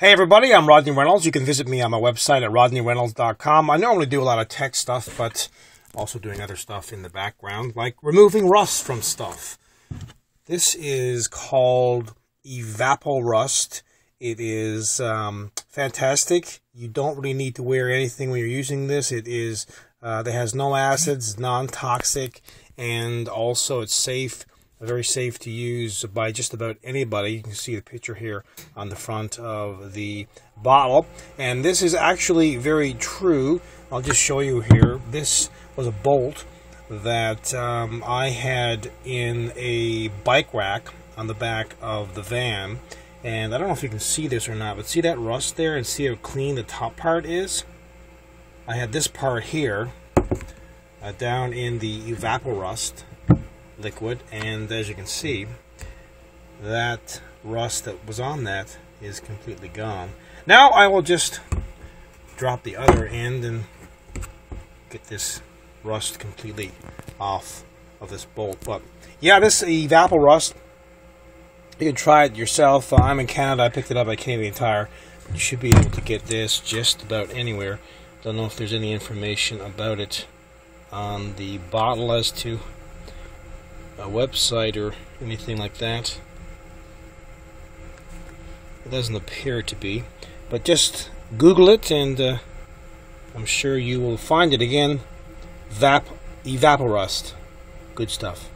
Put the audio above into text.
Hey everybody, I'm Rodney Reynolds. You can visit me on my website at rodneyreynolds.com. I normally do a lot of tech stuff, but also doing other stuff in the background, like removing rust from stuff. This is called Evapo-Rust. It is um, fantastic. You don't really need to wear anything when you're using this. It is uh, it has no acids, non-toxic, and also it's safe very safe to use by just about anybody. You can see the picture here on the front of the bottle. And this is actually very true. I'll just show you here. This was a bolt that um, I had in a bike rack on the back of the van. And I don't know if you can see this or not, but see that rust there and see how clean the top part is? I had this part here uh, down in the Evapo-Rust liquid and as you can see that rust that was on that is completely gone. Now I will just drop the other end and get this rust completely off of this bolt. But yeah, this Evapo-Rust, you can try it yourself. Uh, I'm in Canada. I picked it up at Canadian Tire. You should be able to get this just about anywhere. Don't know if there's any information about it on the bottle as to a website or anything like that. It doesn't appear to be. But just Google it and uh, I'm sure you will find it again. Vap Evapo-Rust. Good stuff.